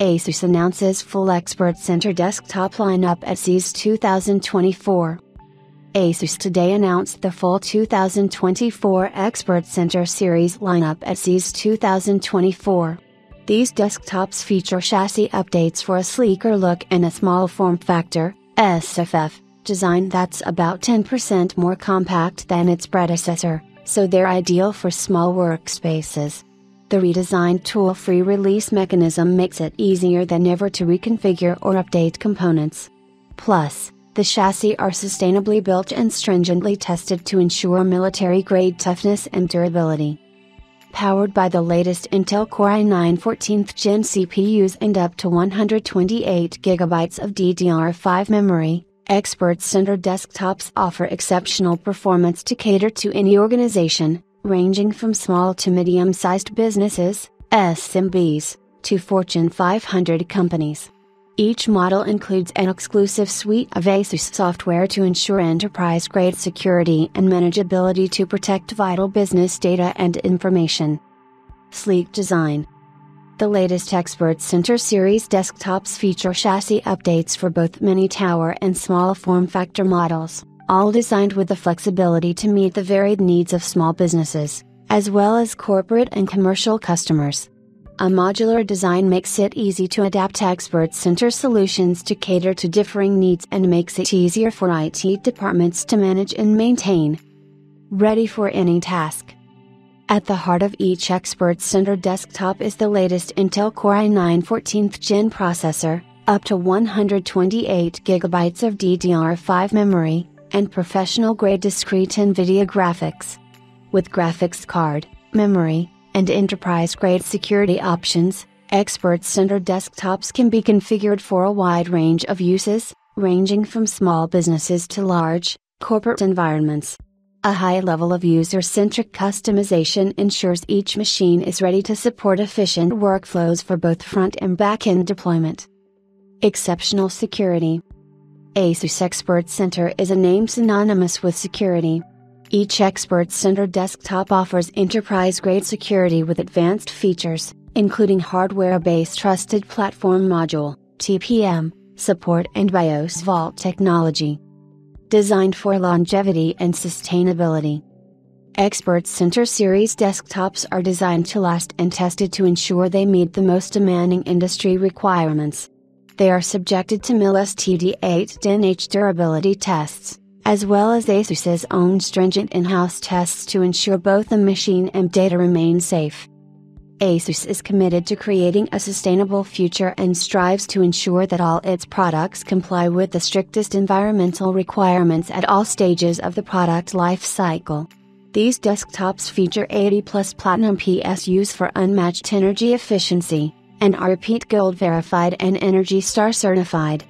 Asus announces full Expert Center desktop lineup at CES 2024. Asus today announced the full 2024 Expert Center series lineup at CES 2024. These desktops feature chassis updates for a sleeker look and a small form factor, SFF, design that's about 10% more compact than its predecessor, so they're ideal for small workspaces. The redesigned tool free release mechanism makes it easier than ever to reconfigure or update components. Plus, the chassis are sustainably built and stringently tested to ensure military grade toughness and durability. Powered by the latest Intel Core i9 14th Gen CPUs and up to 128GB of DDR5 memory, Expert Center desktops offer exceptional performance to cater to any organization, ranging from small to medium sized businesses, SMBs, to Fortune 500 companies. Each model includes an exclusive suite of ASUS software to ensure enterprise grade security and manageability to protect vital business data and information. Sleek design. The latest Expert Center series desktops feature chassis updates for both mini tower and small form factor models all designed with the flexibility to meet the varied needs of small businesses, as well as corporate and commercial customers. A modular design makes it easy to adapt expert center solutions to cater to differing needs and makes it easier for IT departments to manage and maintain. Ready for any task. At the heart of each expert center desktop is the latest Intel Core i9 14th Gen processor, up to 128 GB of DDR5 memory, and professional grade discrete NVIDIA graphics. With graphics card, memory, and enterprise grade security options, Expert Center desktops can be configured for a wide range of uses, ranging from small businesses to large, corporate environments. A high level of user centric customization ensures each machine is ready to support efficient workflows for both front and back end deployment. Exceptional security. ASUS Expert Center is a name synonymous with security. Each Expert Center desktop offers enterprise grade security with advanced features, including hardware based Trusted Platform Module, TPM, support and BIOS Vault technology. Designed for longevity and sustainability. Expert Center Series desktops are designed to last and tested to ensure they meet the most demanding industry requirements they are subjected to MIL-STD-810H durability tests, as well as ASUS's own stringent in-house tests to ensure both the machine and data remain safe. ASUS is committed to creating a sustainable future and strives to ensure that all its products comply with the strictest environmental requirements at all stages of the product life cycle. These desktops feature 80 plus platinum PSUs for unmatched energy efficiency and are EPEAT gold verified and Energy Star certified.